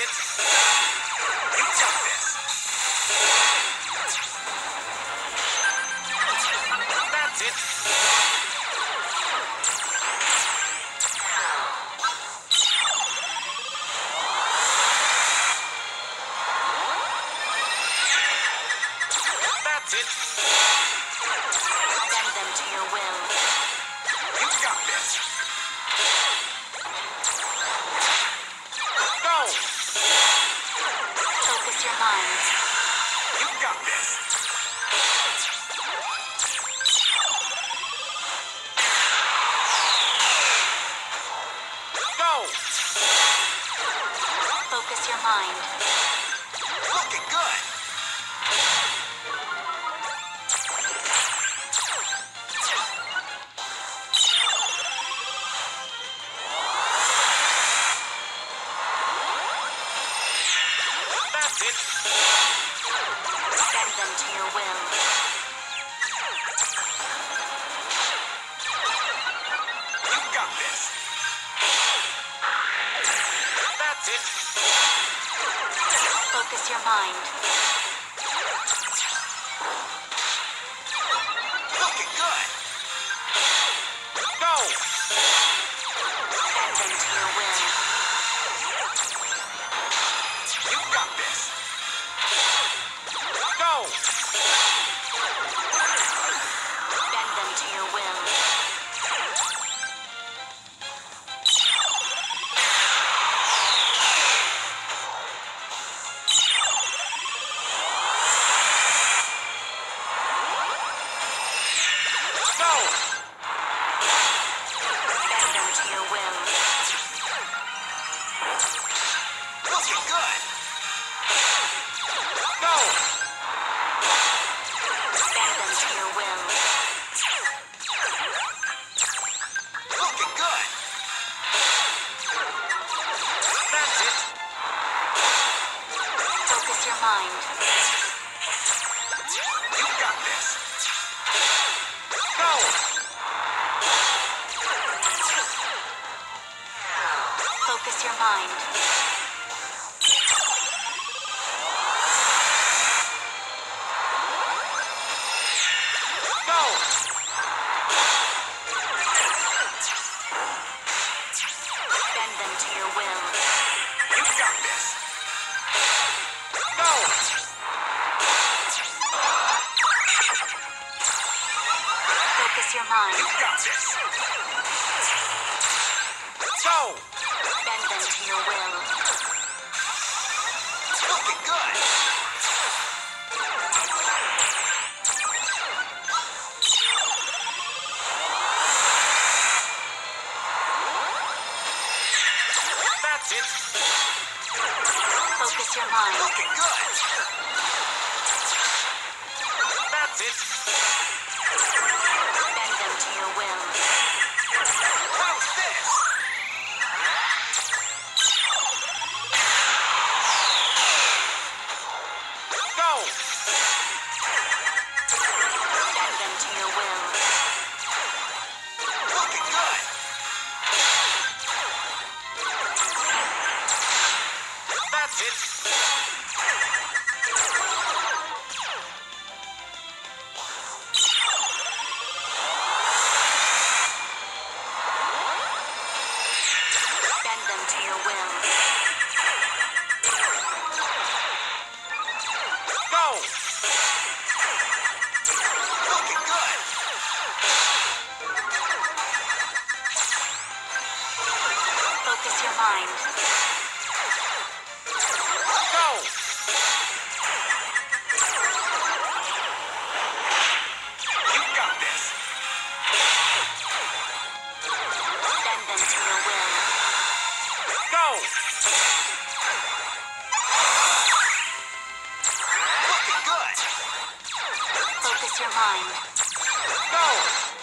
It. You got this. Your. Looking good. Focus Looking good. Go. Bend them to your will. Looking good. That's it. Focus your mind. You got this. Go. Focus your mind. Bend them to your will. You got this. Go. Focus your mind. You got this. Go. Bend them to your will. Looking good. Your. Looking good. That's it. Focus your mind. Your mind. Go.